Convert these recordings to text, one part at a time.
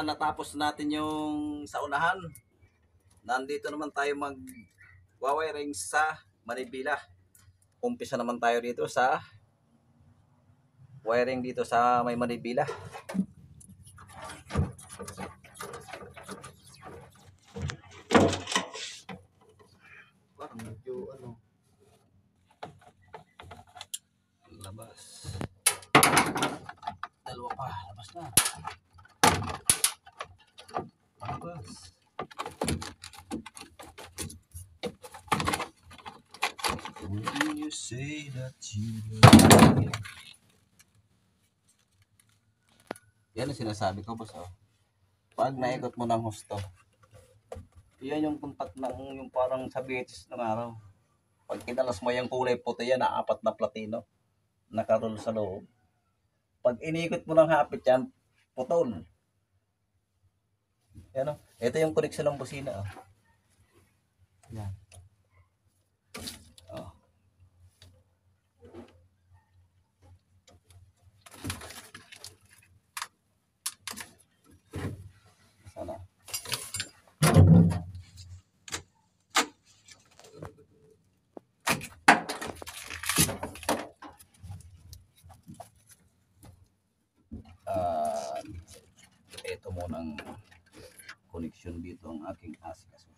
Natapos natin yung sa unahan. Nandito naman tayo mag wiring sa Manibila. Umpisa naman tayo dito sa wiring dito sa may Manibila. Parang medyo ano labas. Dalawa pa, labas na. Labas. When you say that you love me. Yan ang sinasabi ko, boss. Oh. Pag naikot mo ng husto, yan yung contact ng yung parang sa beaches ng araw. Pag kinalas mo yung kulay puti yan, na apat na platino. Nakarol sa loob. Pag inikot mo ng hapit yan, putol. Yan o. Ito yung connection ng busina. Oh. Yan. Oh. Sana. Ah, ito muna connection dito ang aking ASCAS.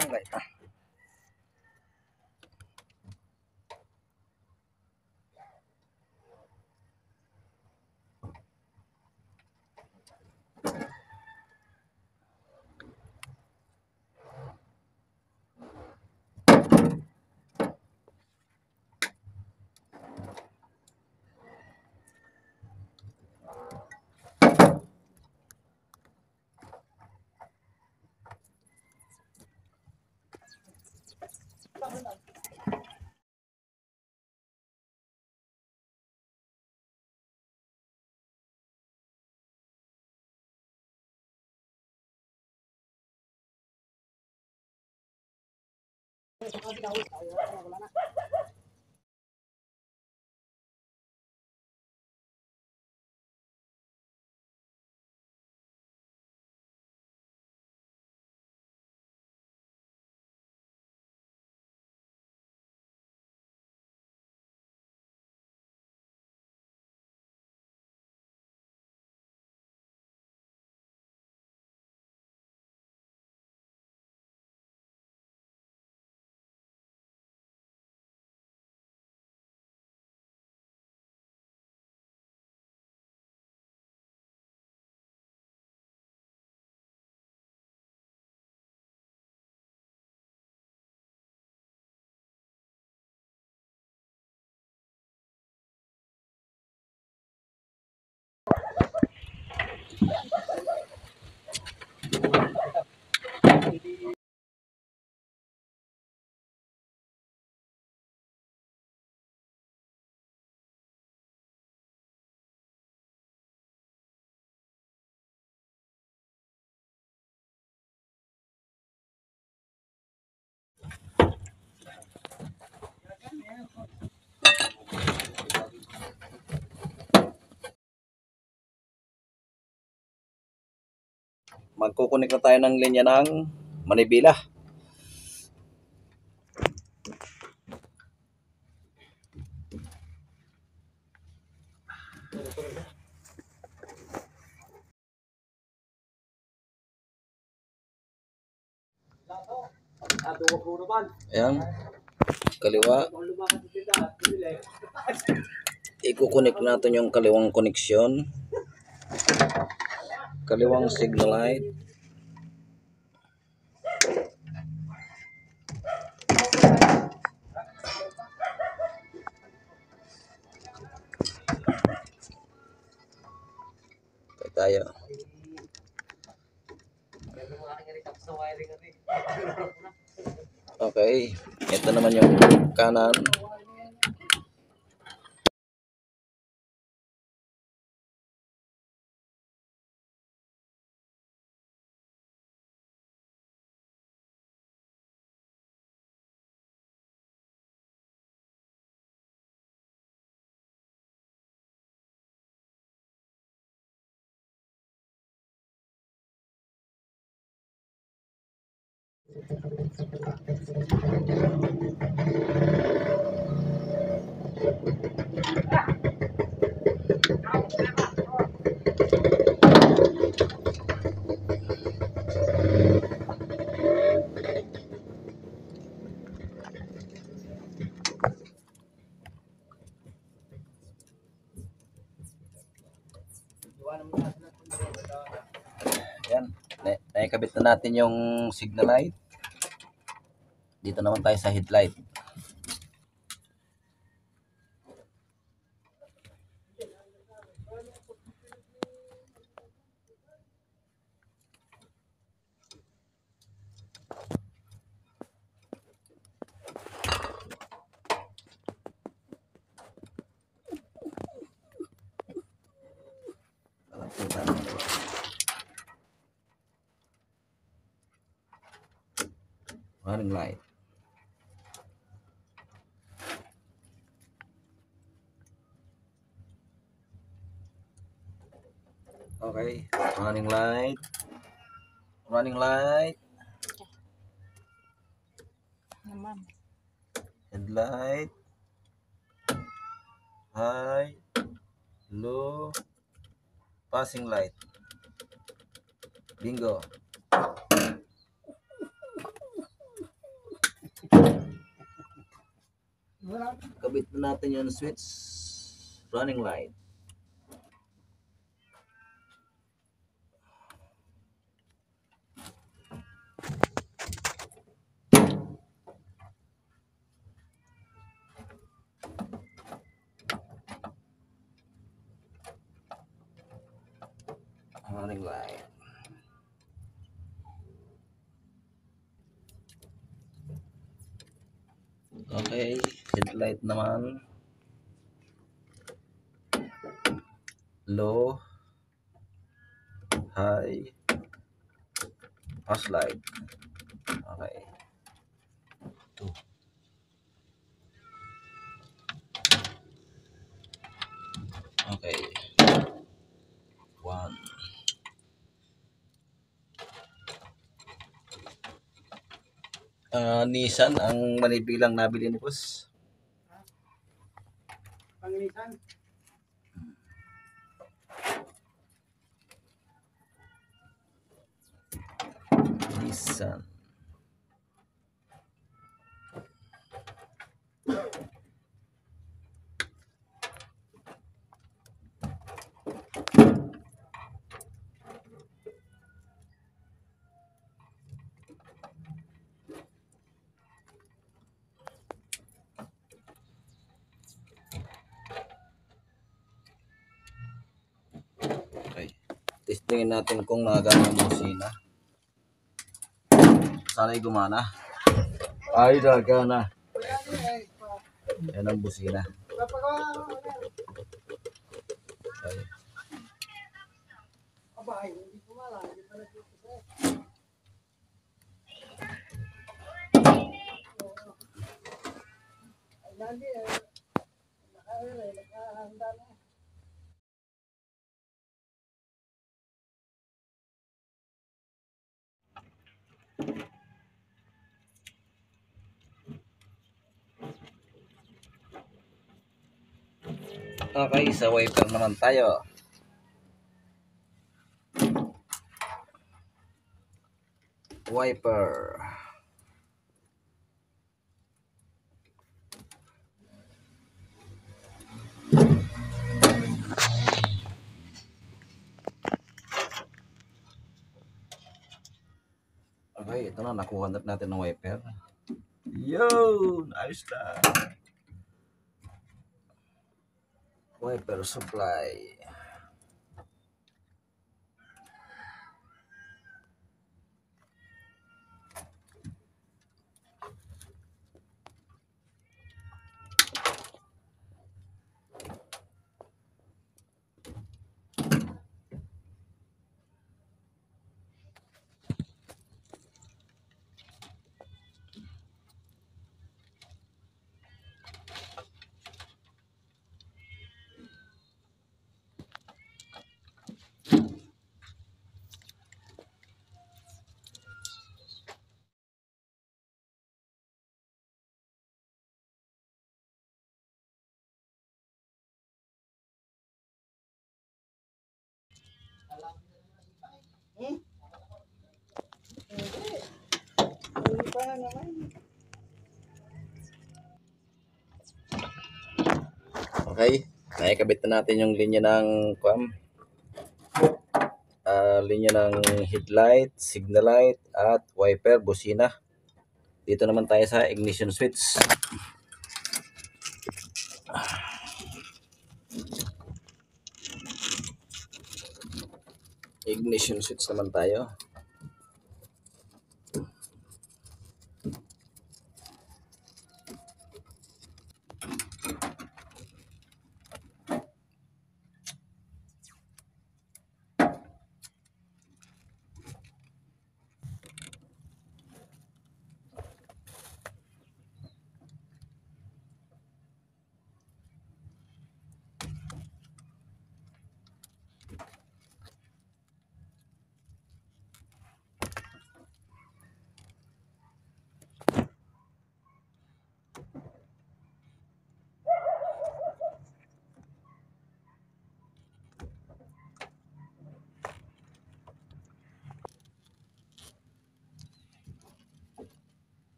Yung light ah. Terima kasih, magkukunik na tayo ng linya ng Manibila. Ayan. Kaliwa. Ikukunik natin yung kaliwang koneksyon. Kaliwang signal light. Tayo. Okay. Ito naman yung kanan. Yan. Na naikabit na natin yung signal light. Dito naman tayo sa headlight. Running light. Okay, running light. Running light. Naman. Headlight. High. Low. Passing light. Bingo. Kabit na natin yung switch. Running light. Running light. Okay, headlight naman. Low. High. Pass light. Okay. Two. Okay. One. Ah, Nissan ang manibilang nabili ni boss. Panginisan. Nissan. Okay. Testingin natin kung nagana ang busina. Sana'y gumana. Ay, nagana. Yan ang busina. Papagawa Okay. Aba, ay, hindi ko mala. Hindi pa nagpipisa. Ay, nandi eh. Naka- Nakahanda na. Okay, sa wiper naman tayo. Wiper. Okay, ito na. Nakuha na natin ng wiper. Yo! Ayos na. Wiper supply. Hindi pa na naman. Okay. Naikabit na natin yung linya ng kwam. Ah, linya ng headlight, signal light, at wiper, busina. Dito naman tayo sa ignition switch. Ignition switch naman tayo.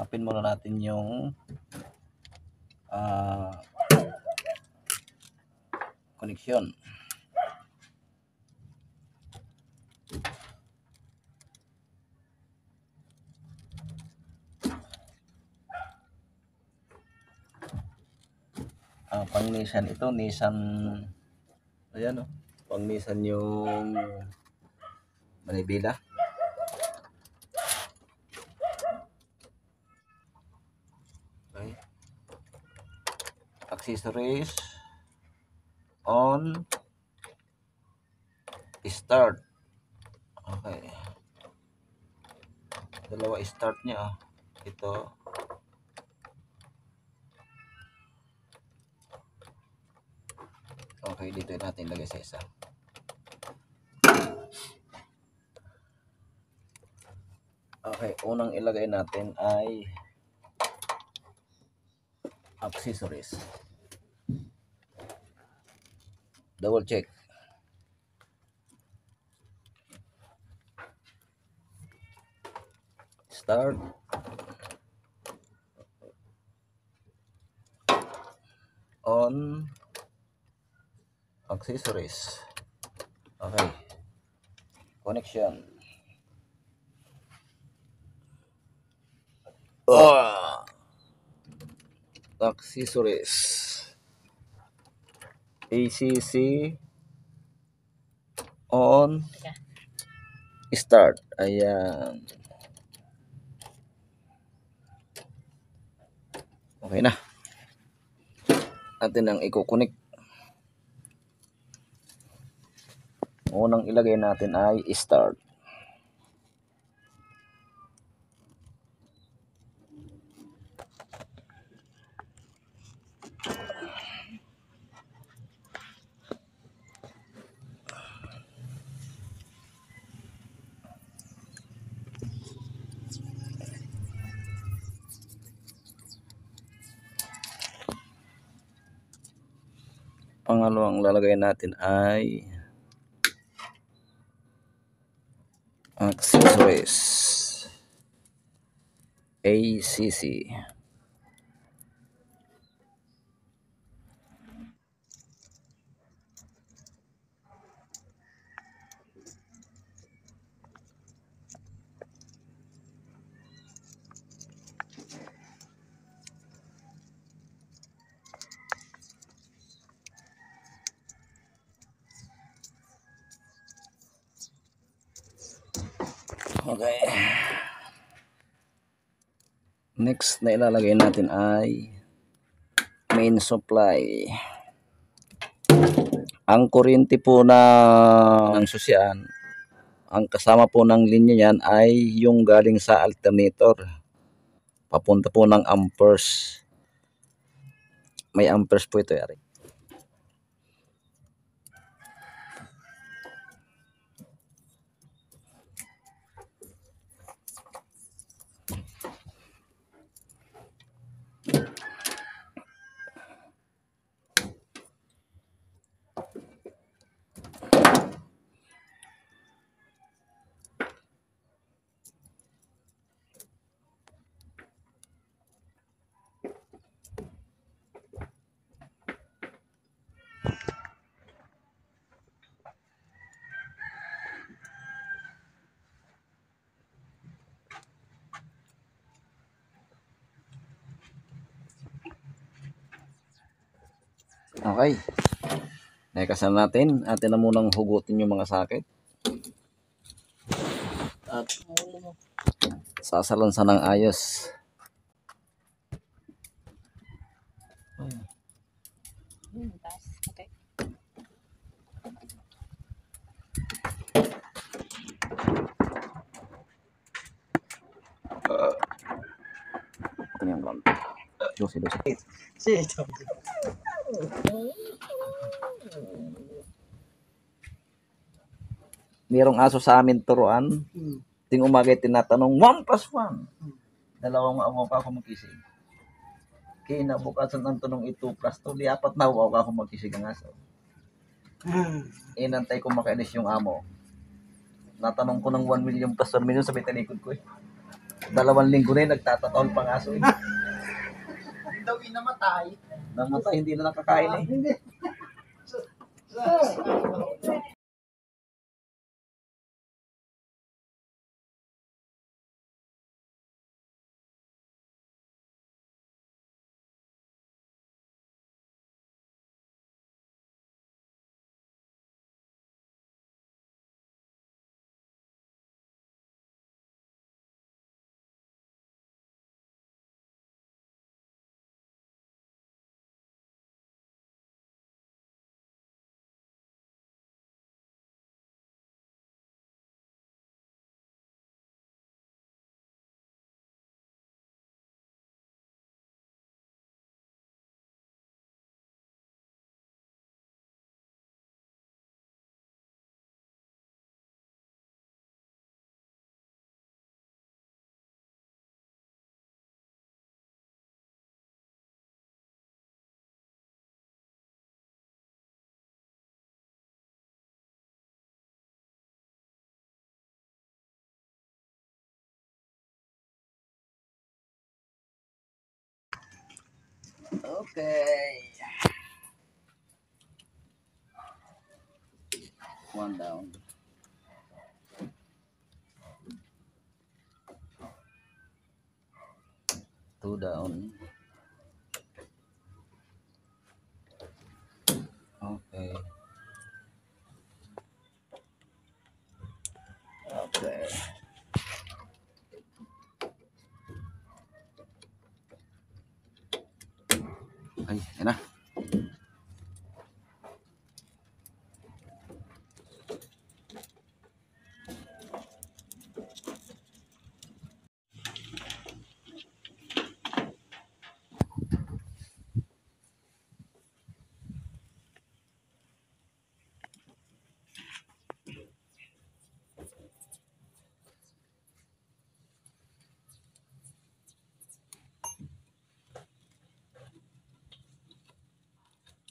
Hanapin muna natin yung ah koneksyon. Ah, pang Nissan ito, Nissan ayan oh, pang Nissan yung Manibela. Okay. Accessories on start. Okay. Dalawa start niya. ah. Ito. Okay, dito natin lagay sa isa. Okay, unang ilagay natin ay accessories. Double check. Start. On accessories. Okay. Connection. Ah accessories ACC on. Start. Ayan. Okay na. Natin ang i-connect. Unang ilagay natin ay start pangalawang lalagay natin ay accessories. ACC Okay. Next na ilalagay natin ay main supply. Ang kuryente po na ng susyan, ang kasama po ng linya niyan ay yung galing sa alternator. Papunta po ng amperes. May amperes po ito, yari. Okay. Nakasan natin. Atin na munang hugutin yung mga sakit. At sasalansan ng ayos. Okay. Ito yung lang. Dosi, dosi. Sito. Merong aso sa amin turuan. Hmm. Ting umaga tinatanong, 1 plus 1. Dalawang maawaw ka ako magkisig. Kinabukasan ang tanong ito plus 2, di apat na ka ako magkisig ang aso. Hmm. Inantay ko makainis yung amo. Natanong ko ng 1 million plus 1 million sa may talikod ko eh. Dalawang linggo na yun, nagtatataon pang aso eh. Daw inamatay. Namatay, hindi na nakakain eh. Hindi. Okay. One down. Two down. Okay.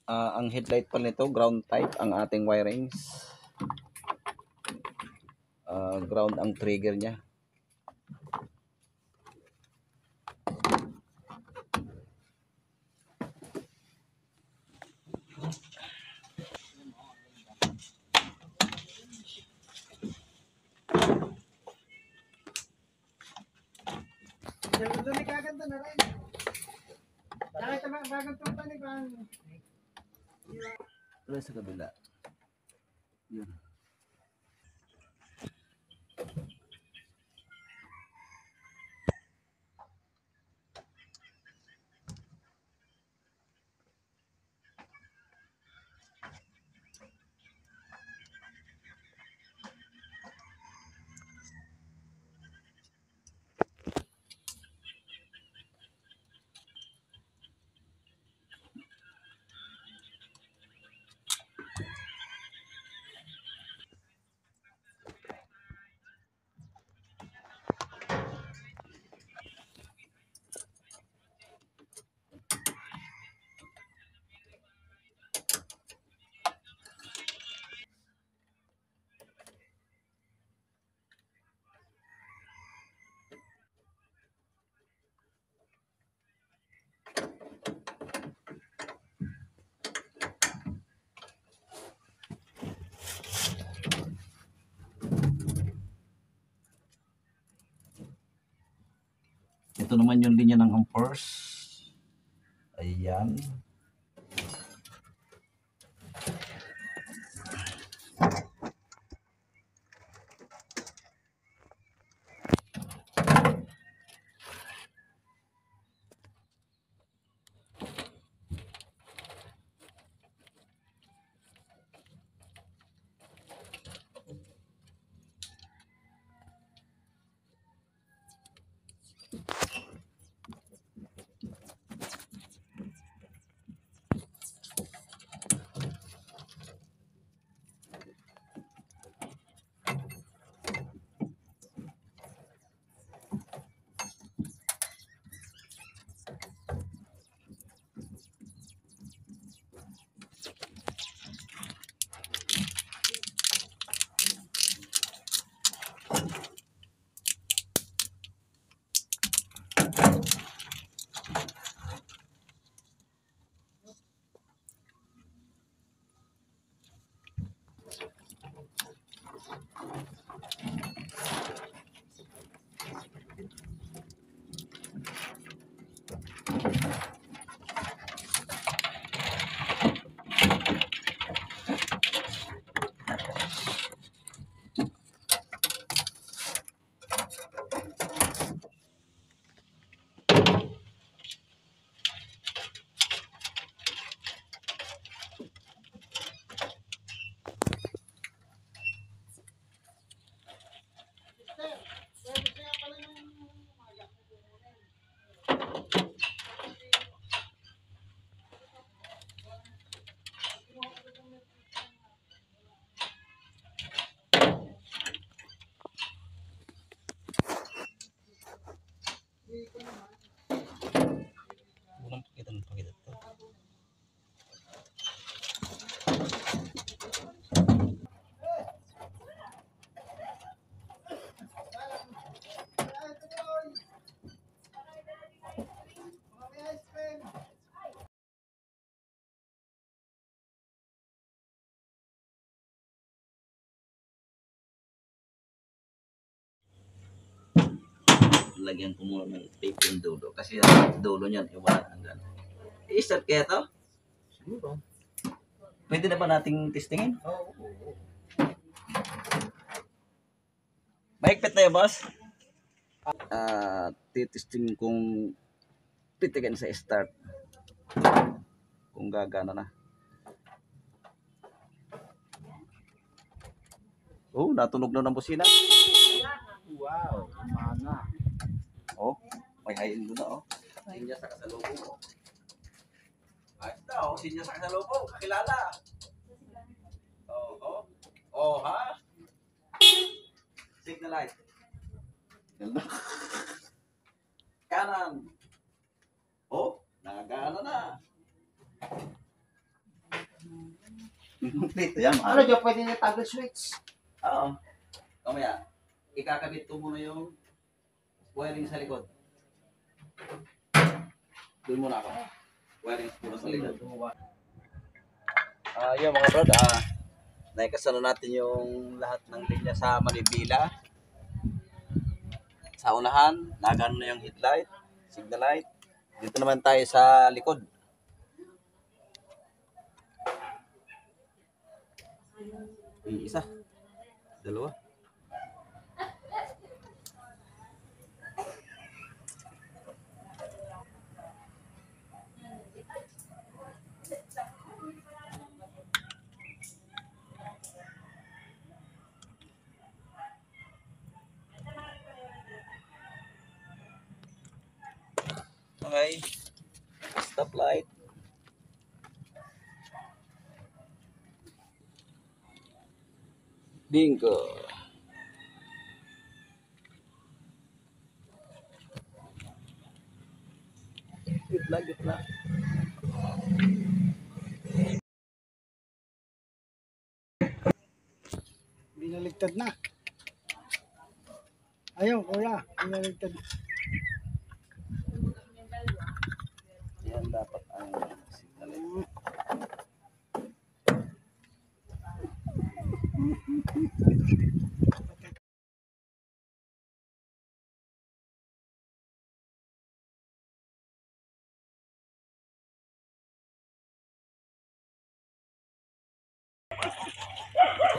Ah, ang headlight pala nito, ground type ang ating wirings. Ah, ground ang trigger niya. Doon ay kaganda na rin. Nakita ba bagong tumpa ni Ito sa kabila. Yun. Ito naman yung linya ng amperes. Ayan. Lagyan ko muna ng tape yung dulo. Kasi ang dulo niyan, iwala hanggang. I-start kaya to? Siguro. Pwede na ba nating testingin? Oo. Mahigpit na yun, boss? Ah, titesting kung titigan sa start. Kung gagana na. Oh, natunog na ng busina. Wow, mana. Oh, may hain mo na, oh. Sinya sa kasalubong mo. Ayos na, oh. Sinya sa kasalubong. Kakilala. Oh, oh. Oh, ha? Signal light. Kanan. Oh, nagana na. Complete yan, Ano mahal. dyan, pwede niya toggle switch. Oo. Kamaya, ikakabit ko muna yung wiring sa likod. Doon muna ako. Wiring muna sa likod. Ah, yun mga brad, ah, naikasano natin yung lahat ng linya sa Manibila. Sa unahan, nagano na yung headlight, signal light. Dito naman tayo sa likod. Yung isa. Dalawa. Okay. Stop light. Bingo. Gitna, gitna. Binaligtad na. Ayun, kuya. Binaligtad. Yan Ha ha ha!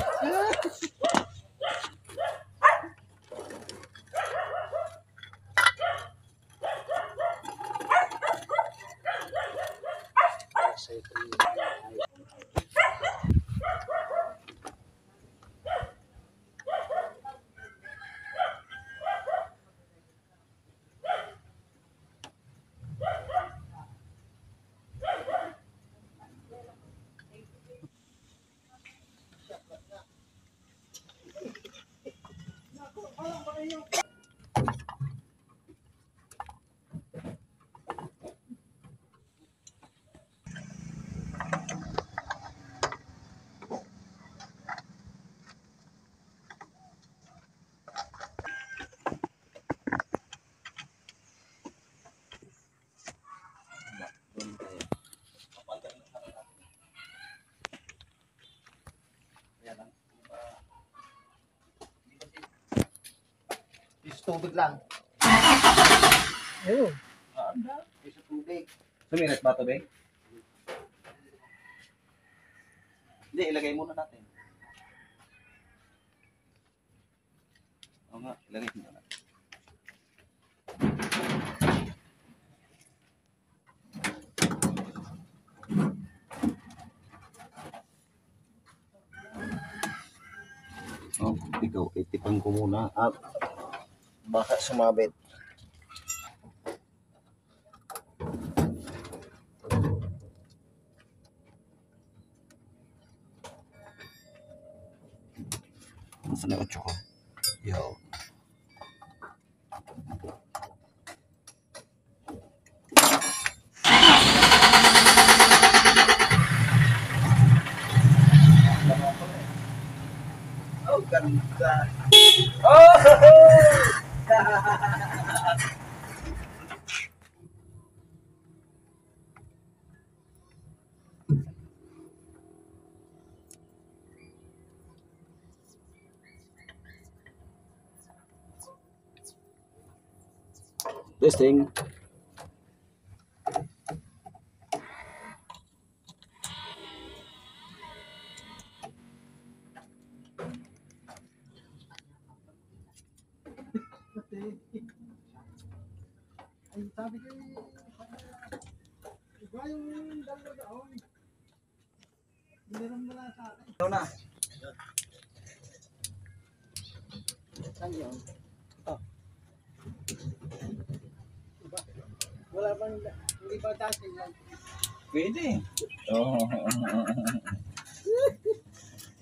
Is tubig lang. Ayun. Ah, anda. Isa tubig. Sumirit ba Beng? Hindi, ilagay muna natin. Oo nga, ilagay muna natin. Oh, ikaw, itipan ko muna at baka sumabit. Nasaan na 8 ko? Testing. Ay, sabi ko eh, Iba yung dalawa daon. Meron mo na sa akin. Ito na. Saan yun? Ito. Iba. Wala bang, Pwede. Oh.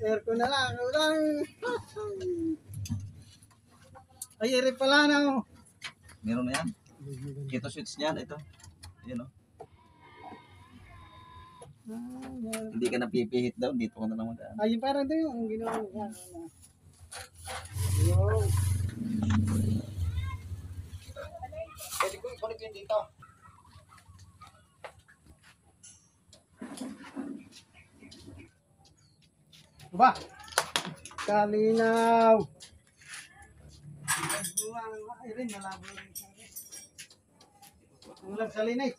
Aircon na lang. Walang. Ay, ere pala na oh. Meron na yan. Ito switch niyan, ito. Yan oh. Ah, yan. Hindi ka napipihit daw, dito ka na lang yung parang doon yung ginawa ko. Yun. Pwede ko ikunik yun dito. Ba? Kalinaw. Ay rin, malabo rin. Ang ulam sa linay.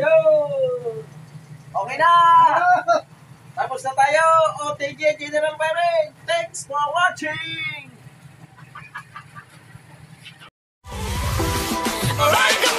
Yo! Okay na! Tapos na tayo, OTG General Firing! Thanks for watching! Like